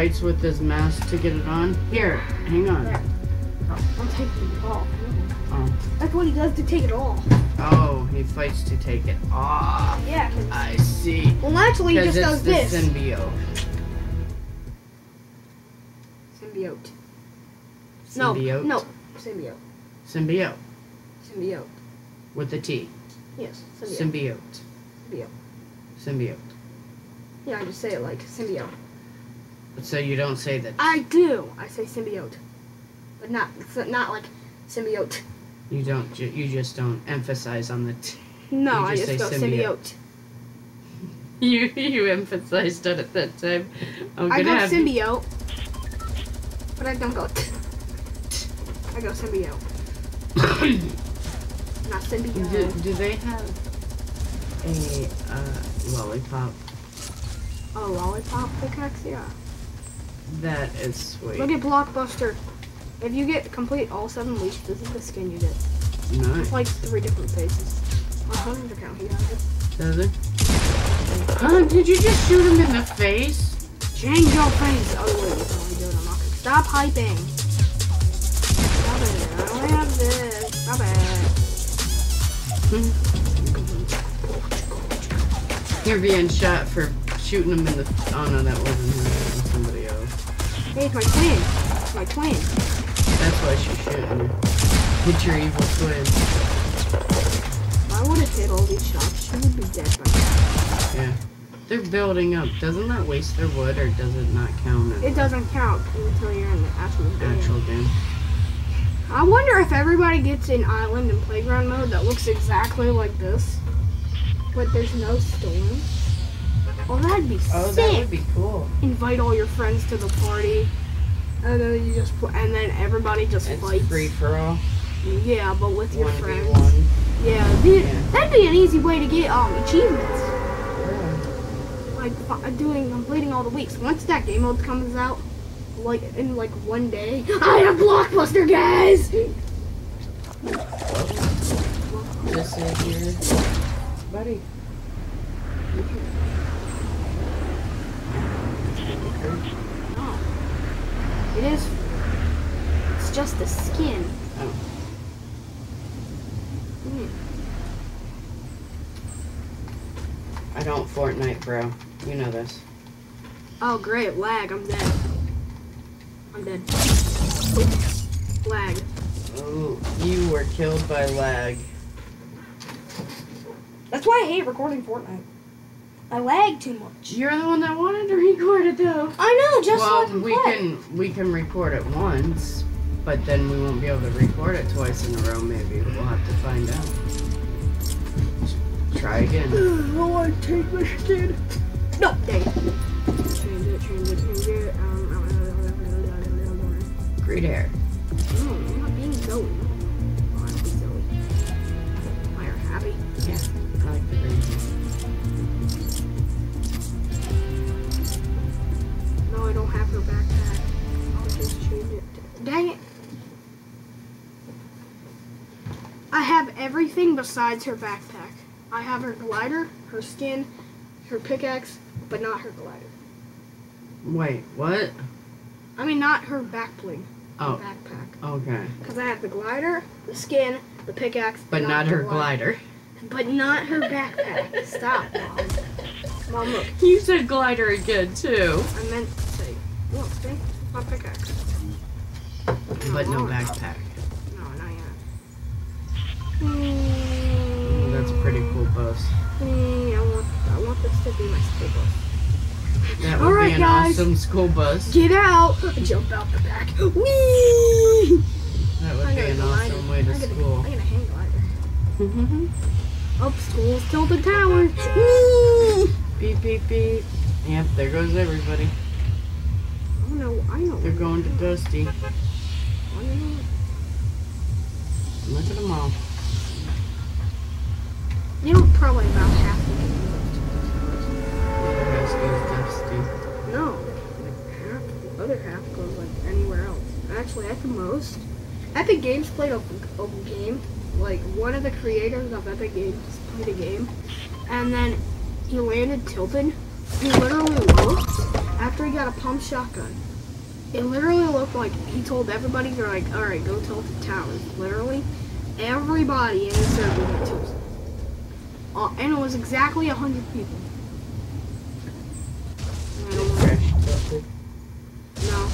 fights with his mask to get it on. Here, hang on. There. Oh, I'm taking it off. Oh, That's what he does to take it off. oh, he fights to take it off. Yeah. I see. Well, naturally, he just it's does the this. symbiote. Symbiote. No. Symbiote. No. Symbiote. Symbiote Symbiote. with the T. Yes. Symbiote. Symbiote. Symbiote. Symbiote. Yeah, I just say it like symbiote. So you don't say that. I do. I say symbiote, but not not like symbiote. You don't. ju- You just don't emphasize on the T. No, You I just just go say symbiote. symbiote. You you emphasized it at that time. I'm I go have you- symbiote, but I don't go. I go symbiote, not symbiote. do do they have a uh, lollipop A lollipop pickaxe, yeah. That is sweet? Look at Blockbuster. If you get complete all seven weeks, this is the skin you get. nice. It's like three different faces. My hunter's account, he has it. Does it? Huh? Did you just shoot him in the face? Change your face. Oh wait, it's only good. I'm not gonna stop hyping. Stop it. I only have this. Stop it. You're being shot for shooting him in the. Oh no, that wasn't him. That was somebody else. Hey, it's my twin. It's my twin. That's why she's shooting you. Hit your evil twin. If I would have hit all these shots, she would be dead by now. Yeah. They're building up. Doesn't that waste their wood or does it not count in It doesn't count until you're in the actual game. actual game? I wonder if everybody gets an island and playground mode that looks exactly like this, but there's no storm. Well, that'd be Oh, sick. that would be cool. invite all your friends to the party, and then you just pl- and then everybody just It's fights. free for all. Yeah, but with your One friends. Yeah, dude, Yeah. that'd be an easy way to get um achievements, Yeah. like fi- doing completing all the weeks. Once that game mode comes out, like in like one day, I have blockbuster, guys. This is your buddy. No, it is. It's just the skin. Oh. Hmm. I don't Fortnite, bro. You know this. Oh great, lag. I'm dead. I'm dead. Oop. Lag. Oh, you were killed by lag. That's why I hate recording Fortnite. I lag too much. You're the one that wanted to record it, though. I know, just well, so I can we play. can we can record it once, but then we won't be able to record it twice in a row. Maybe we'll have to find out. Try again. Oh, I take my skin? No, dang. Change it, change it, change it. Um, Great hair. no, I'm not being silly. Oh, I'm being silly. Why are happy? Yeah, I like the green hair. Have her backpack. I'll just change it. Dang it. I have everything besides her backpack. I have her glider, her skin, her pickaxe, but not her glider. Wait, what? I mean, not her back bling. her Oh. Backpack. Okay, Because I have the glider, the skin, the pickaxe, but not the her gli- glider. But not her backpack. Stop, Mom. Mom, look. You said glider again too, I meant to say, look, see? My pickaxe. but no backpack. No, not yet. Well, that's a pretty cool bus. Mm, I want, I want this to be my school bus. That would Alright, be an guys. awesome school bus. Get out! Jump out the back. Whee! That would I'm be an awesome way to I'm gonna- school. I'm gonna hang glider. Up schools, tilted towers. Whee! Beep beep beep. Yep, there goes everybody. I know. They're going to Dusty. I know. Look at them all. You know, probably about half the people The other house goes dusty. No, like half. The other half goes like anywhere else. Actually, at the most, Epic Games played a, a game. Like one of the creators of Epic Games played a game, and then he landed tilted. He literally looked after he got a pump shotgun. It literally looked like he told everybody, "They're like, all right, go tell the towers." Literally, everybody in his circle got tilted, uh, and it was exactly a hundred people. I don't know. Crash tilted. No.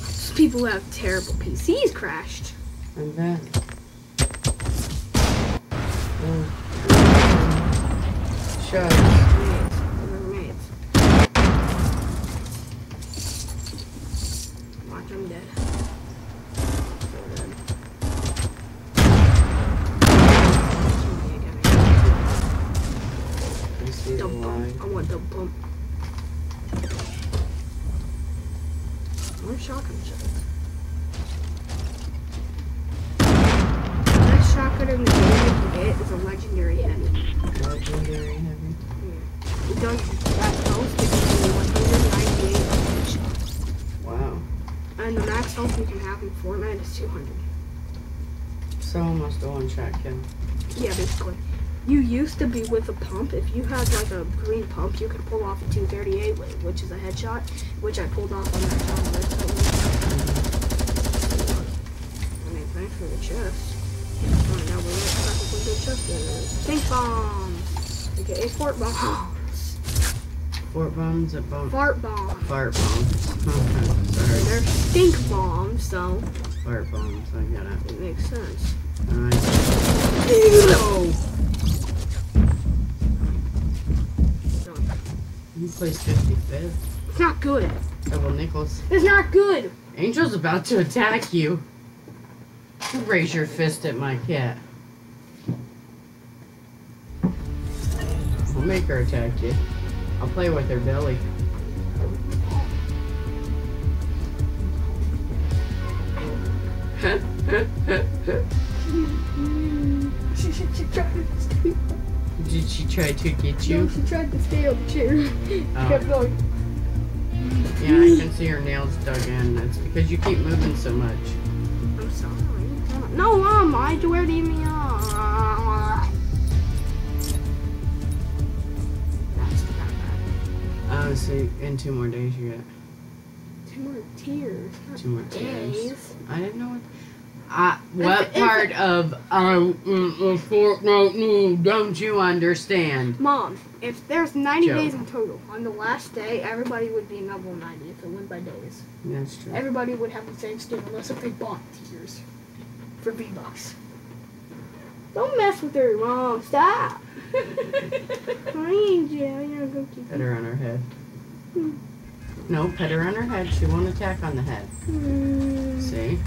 Just people who have terrible PCs crashed. And then. Oh. Shucks. Shotgun shells. Best shotgun in the game you can get is a legendary heavy. Legendary heavy. It does that most because it's 198 damage. Wow. And the max health you can have in Fortnite is 200. So almost a one shot kill. Yeah, basically. You used to be with a pump. If you had like a green pump, you could pull off a 238, which is a headshot, which I pulled off on that time. I mean, thanks for the chest. Find out where that good chest is. Stink bombs, aka fort bombs, Fort bombs at bomb. fart bombs. Fart bombs. Sorry. They're stink bombs, so Fart bombs. I got it. it makes sense. Alright. No. You placed 55th. It's not good. Double nickels. It's not good. Angel's about to attack you. You Raise your fist at my cat. I'll make her attack you. I'll play with her belly. She, she, she tried to. Did she try to get you? No, you? she tried to stay on the chair. She Oh. kept going. Yeah, I can see her nails dug in. That's because you keep moving so much. I'm sorry. No, Mom, I swear to me. uh, That's not bad. Oh, so in two more days you get Two more tears. two more tears. days. I didn't know what. Uh, what part of mm, uh, Fortnite mm, don't you understand? Mom, if there's 90 Joe. days in total, on the last day, everybody would be in level 90 if it went by days. That's true. Everybody would have the same skin unless if they bought tiers for V-Bucks. Don't mess with her, Mom. Stop. I need you. I'm gonna go keep her on her head. Hmm. No, pet her on her head. She won't attack on the head. See?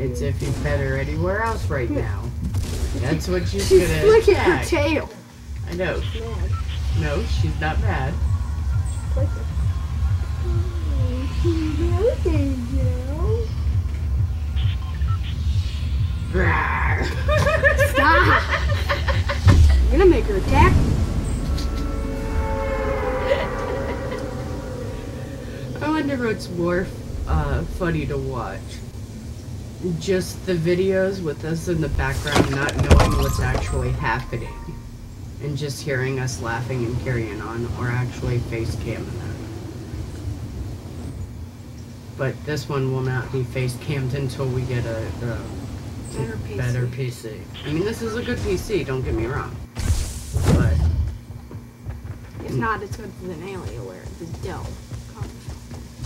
It's if you pet her anywhere else right now. That's what she's She's gonna flicking her tail. I know. Mad. No, she's not her. Stop. I'm gonna make her attack. I wonder what's more uh, funny to watch. Just the videos with us in the background not knowing what's actually happening. And just hearing us laughing and carrying on, or actually face camming it. But this one will not be face cammed until we get a, a Better PC. better PC. I mean, this is a good PC, don't get me wrong. But It's not as good as an Alienware. It's a Dell.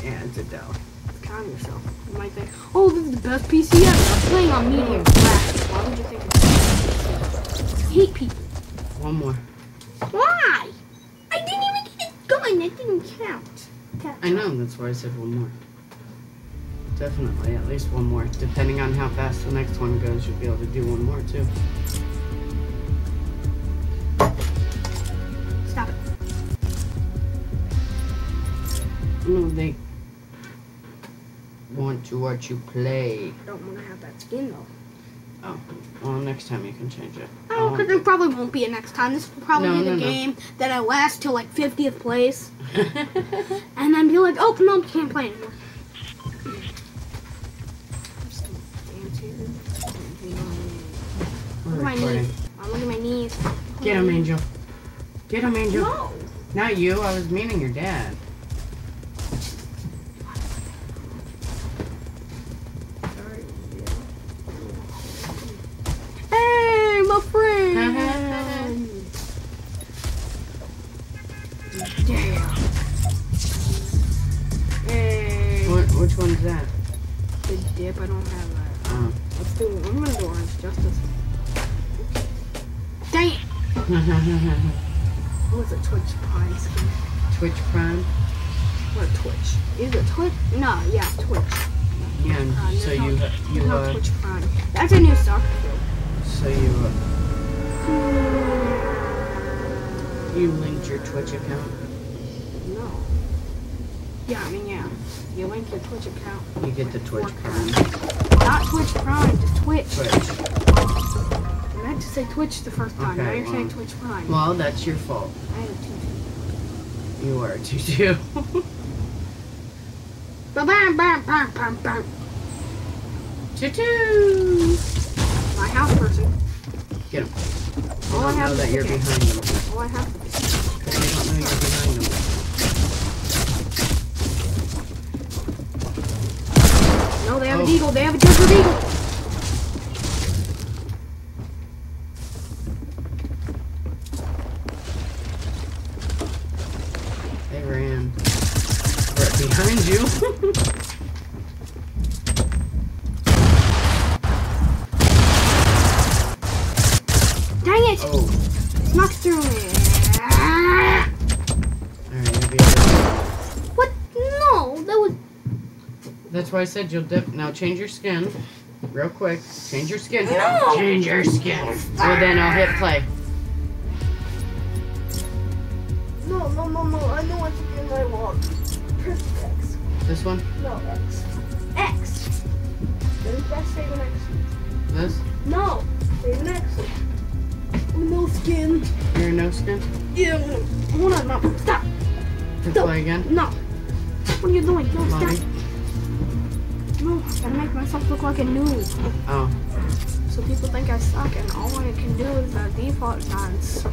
Calm yeah, it's a Dell. calm yourself. You might think, oh, this is the best PC ever. I'm playing on medium graphics. Why would you think it's hate people. One more. Why? I didn't even get it going. It didn't count. I know, that's why I said one more. Definitely, at least one more. Depending on how fast the next one goes, you'll be able to do one more too. Stop it. No, they to watch you play. I don't want to have that skin though. Oh, well, next time you can change it. I Oh, won't because there probably won't be a next time. This will probably No, be the no, no. game that I last till like 50th place. And then be like, oh, no, can't play anymore. Just dance here. We're My knees. I'm oh, looking at my knees. Get him, Angel. Get him, Angel. No. Not you. I was meaning your dad. Twitch Prime? What Twitch? Is it Twitch? No, yeah, Twitch. Yeah, and Uh, so there's you, you, no uh, Twitch Prime. That's a new soccer field. so you, uh, you linked your Twitch account. No. Yeah, I mean, yeah. You link your Twitch account. You get the Twitch Prime. Not Twitch Prime, just Twitch. Twitch. I meant to say Twitch the first time. now you're saying well. Twitch Prime. Well, that's your fault. I had a two. You are a tutu. Bam, bam, bam, bam, bam, bam. tutu. My house person. Get him. All I don't have know that you're behind them. All I have to don't know you're behind them. No, they have Oh. a deagle. They have a desert eagle. They ran. Right behind you. Dang it! oh. Snuck through me. Alright, you'll be able What? No, that was. That's why I said you'll dip. Now change your skin. Real quick. Change your skin. No. Change your skin. Well, then I'll hit play. No, no, no, no. I know what's in my wall. Press X. This one? No, X. X. Then press save an X. This? No, save an X. No skin. You're no skin? Yeah. Hold on, no. Stop. Hit Stop. play again? No. What are you doing? No, Mommy? stop. No, I make myself look like a noob. Oh. So people think I suck, and all I can do is a default dance.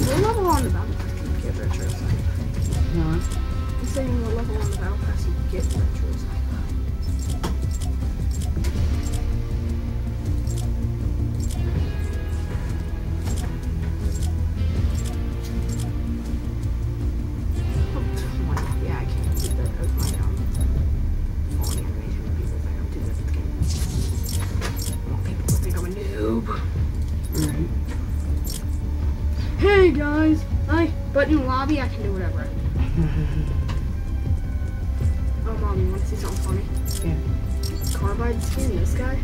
We're level on the battle pass, you get retro sci-fi. Huh? I'm saying we're level on the battle pass, you get retro funny? Yeah. Carbide skin, this guy,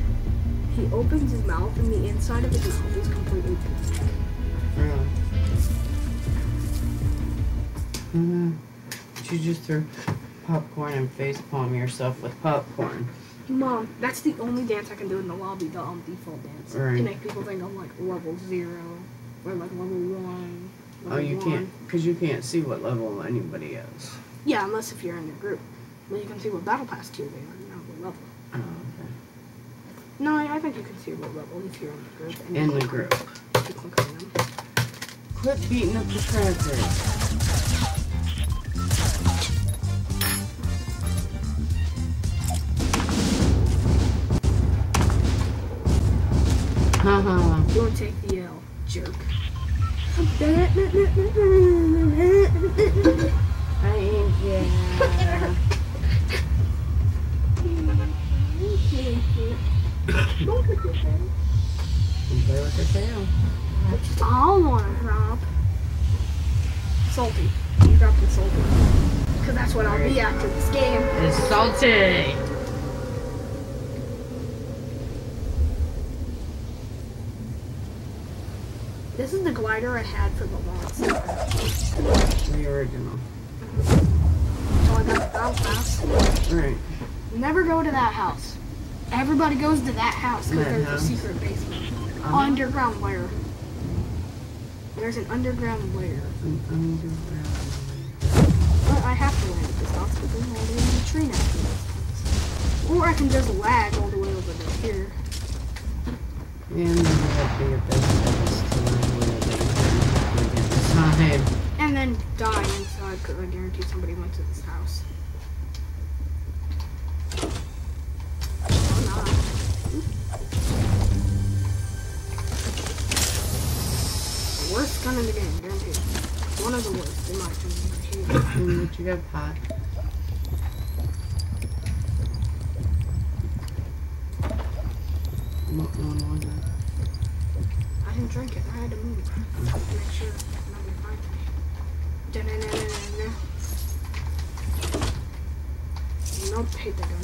he opens his mouth and the inside of his mouth is completely pink. Really? Mm-hmm. You just threw popcorn and face palm yourself with popcorn. Mom, that's the only dance I can do in the lobby, the um, default dance. Right. To make people think I'm like level zero or like level one. Oh, level you one. can't, because you can't see what level anybody is. Yeah, unless if you're in your group. Then you can see what battle pass tier they are, not what level. Oh, okay. No, I, I think you can see what level if you're in the group. and In the group. you click on them. Quit beating up the crackers. Haha. You want to take the L, jerk. I ain't yeah. Don't your. You play with your tail. I want to drop. Salty. You dropped it salty. Because that's what I'll be after this game. It's salty. This is the glider I had for the launch. The original. Oh, that's Bow's house. Right. Never go to that house. Everybody goes to that house because there's house? a secret basement. Uh-huh. Underground lair. There's an underground lair. An underground. But I have to land at this house because I'm all the way in the tree next to this. Or I can just lag all the way over to here. And then that'd be your best to where they can. And then die inside because I guarantee somebody went to this house. Or not. Worst gun in the game, guaranteed. One of the worst, in my opinion. I hate it. And what you got, pot? What one was it? I didn't drink it. I had to move to make sure nobody finds me. Da-na-na-na-na-na. Nope, hate that gun.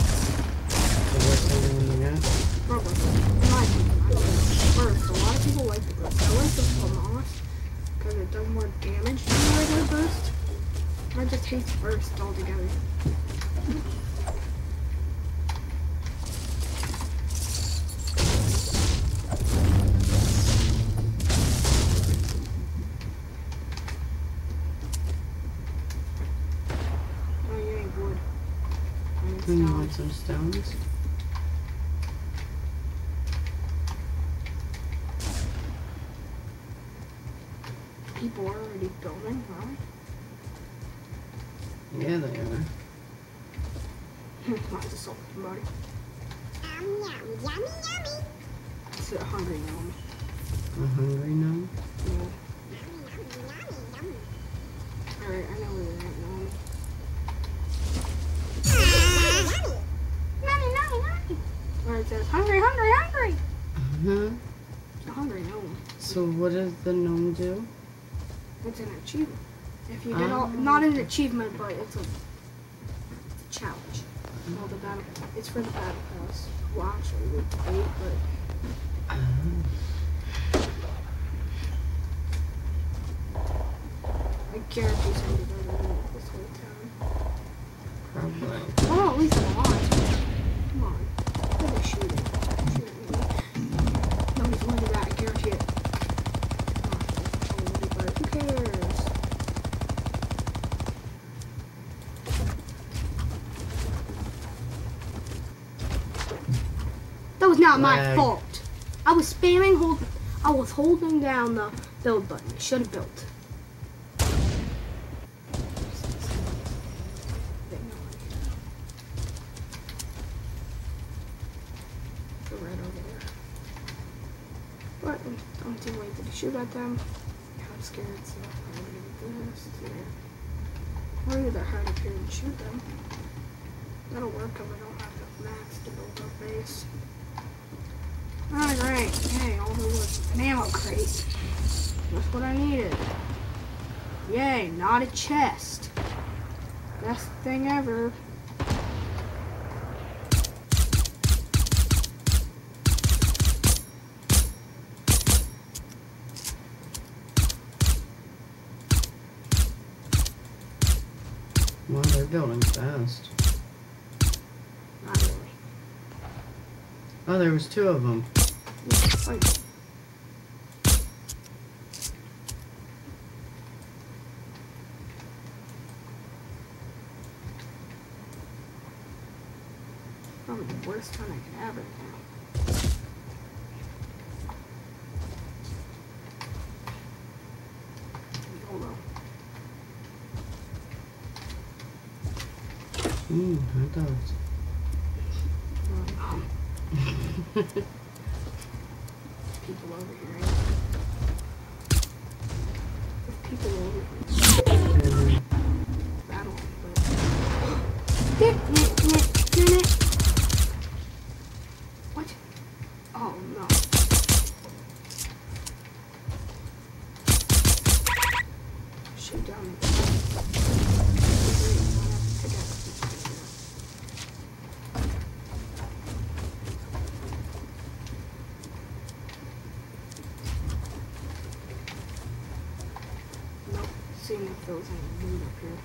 The worst thing you got? Burst. A lot of people like burst. I like because it does more damage than the burst. I just hate burst altogether. I you want some stones? People are already building, right? Yeah, they are. Mine's a salt buddy. Yum, yum, yummy, yummy. It's a hungry gnome. I'm hungry now. Yeah. Yummy, yummy, yummy, yummy. Alright, I know where they're at. Where it says, hungry, hungry, hungry! Uh-huh. Hungry gnome. So what does the gnome do? It's an achievement. If you get all, Oh. not an achievement, but it's a challenge. Well, the battle, it's for the battle pass. Actually, we paid, but Uh, I guarantee somebody doesn't know it this whole time. probably. Oh, at least I'm alive. Come on. Who are they shooting? Shooting me. Nobody's going to that, I guarantee it. Oh, but who cares? That was not my fault. I was spamming hold I was holding down the build button. I should have built. Right over there. But I'm, too late to shoot at them. I'm scared, so I'm gonna do this here. Or either hide up here and shoot them. That'll work if I don't have the mats to build a base. Alright, yay, all was an ammo crate. That's what I needed. Yay, not a chest. Best thing ever. Well, they're building fast. Not really. Oh, there was two of them. Probably the worst time I can have it now. YOLO. Mmm, hot dogs. Shoot down. Nope. Seeing if there was any loot up here.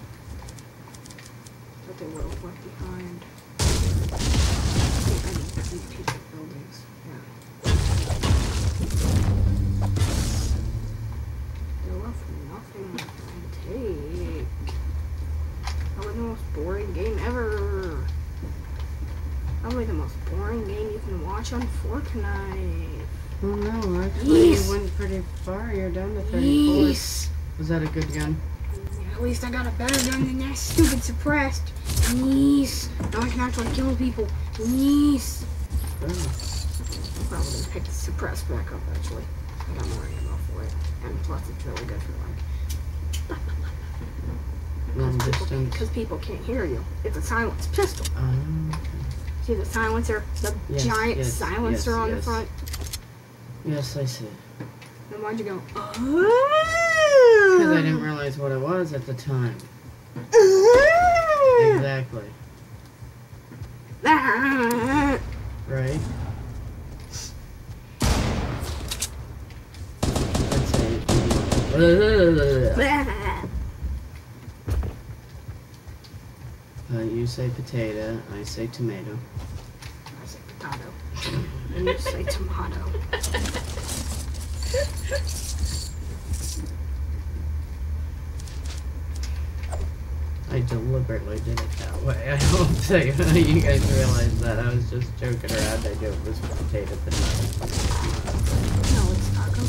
that they would have left behind. I need these piece of buildings. Yeah. They left nothing to take. That was the most boring game ever. Probably the most boring game you can watch on Fortnite. Oh no, actually Yes. you went pretty far. You're down to 34. Yes. Was that a good gun? At least I got a better gun than that stupid suppressed. Yes. Now I can actually kill people. Yes. Oh. I'm probably gonna pick the suppressed back up actually. I got more ammo for it. And plus it's really good for like Long people, distance. because people can't hear you. It's a silenced pistol. Um, See the silencer, the Yes, giant yes, silencer yes, on the front. yes, I see. Then why'd you go? Because I didn't realize what it was at the time. Exactly. Right? Let's say. Uh, you say potato, I say tomato. I say potato. And you say tomato. I deliberately did it that way. I hope that you guys realize that. I was just joking around. I knew it was potato potato. No, it's taco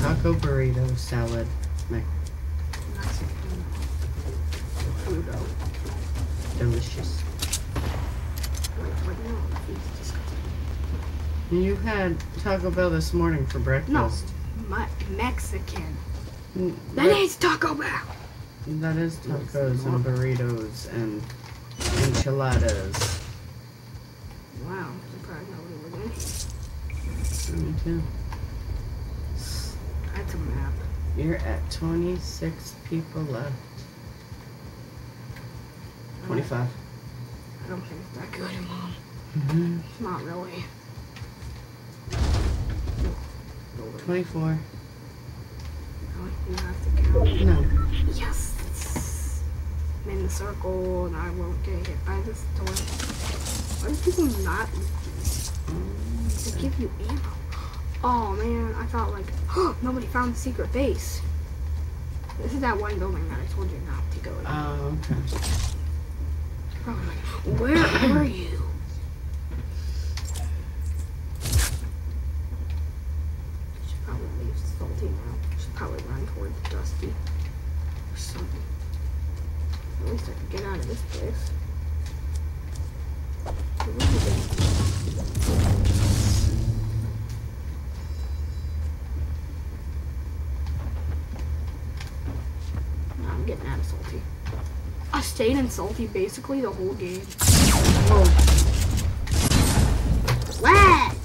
taco. Burrito salad. Mexican. Pluto. Delicious. Wait, wait, no. It's disgusting. You had Taco Bell this morning for breakfast. Me- Mexican. Mm, That is Taco Bell. That is tacos and burritos and enchiladas. Wow, I'm surprised nobody was in here. Me too. That's a map. You're at 26 people left. 25. I don't think it's that good, Mom. Mm-hmm. It's not really. 24. You have to count. No. Yes. I'm in the circle and I won't get hit by this door. Why do people not they give you ammo? Oh man, I thought like nobody found the secret base. This is that one building that I told you not to go in. Oh, okay. Oh Probably where are you? Should probably leave salty now. Should probably run towards Dusty or something. At least I can get out of this place. Where is? No, I'm getting out of salty. I stayed in salty basically the whole game. Lag!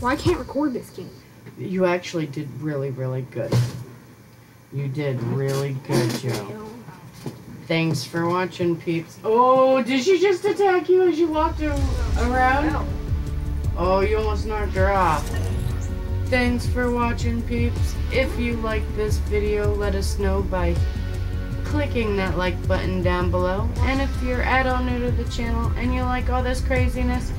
Well, I can't record this game. You actually did really, really good. You did really good, Joe. Thanks for watching, peeps. Oh, did she just attack you as you walked around? Oh, you almost knocked her off. Thanks for watching, peeps. If you like this video, let us know by clicking that like button down below. And if you're at all new to the channel and you like all this craziness,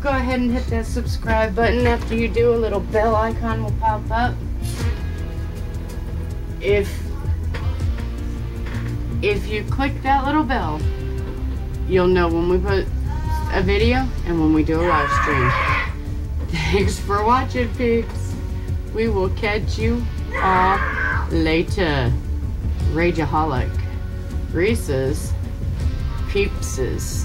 go ahead and hit that subscribe button. After you do, a little bell icon will pop up. If if you click that little bell, you'll know when we put a video and when we do a live stream. Thanks for watching, peeps. We will catch you all later. Rageaholic. Reese's. Peepses.